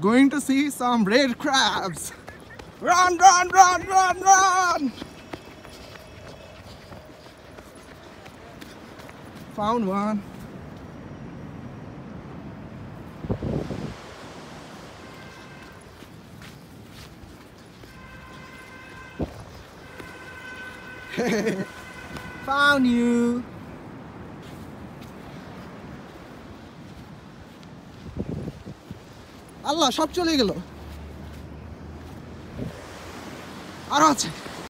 Going to see some red crabs. Run, run, run, run, run! Found one. Found you. আল্লাহ সব চলে গেল। আরও আছে।